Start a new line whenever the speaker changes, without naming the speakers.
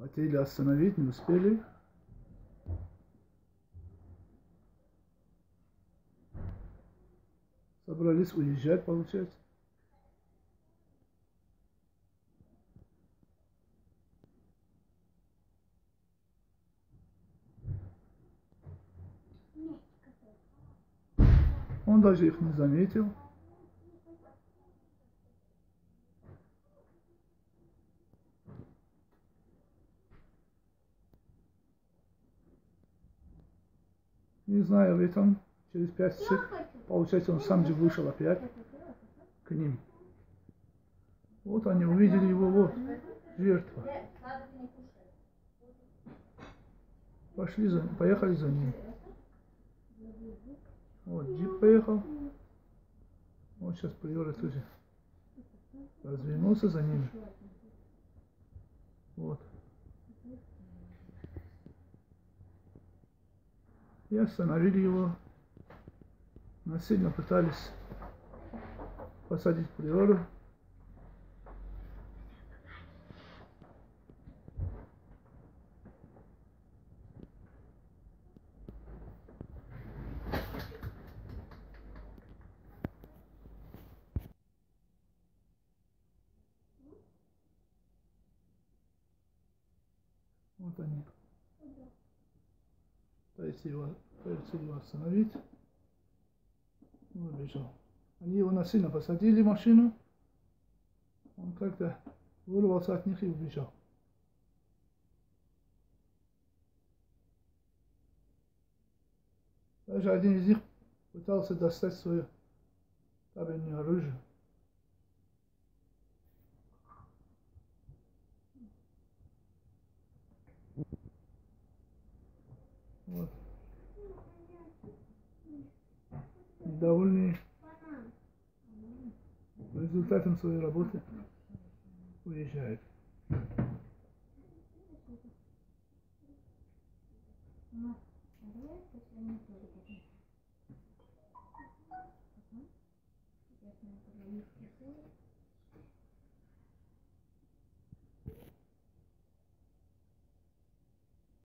Хотели остановить, не успели. Собрались уезжать, получается. Он даже их не заметил. Не знаю, ведь он через пять часов, получается, он сам же вышел опять к ним. Вот они увидели его, вот, жертва. Пошли за, поехали за ним. Вот, джип поехал. Вот сейчас приоры тоже развернулся за ним. Вот. И остановили его. Насильно пытались посадить в приору. Вот они. Пытаются его, пытаются его остановить. Он убежал. Они его насильно посадили в машину. Он как-то вырвался от них и убежал. Даже один из них пытался достать свое табельное оружие. Вот. Недовольные результатом своей работы уезжают.
Ясно, это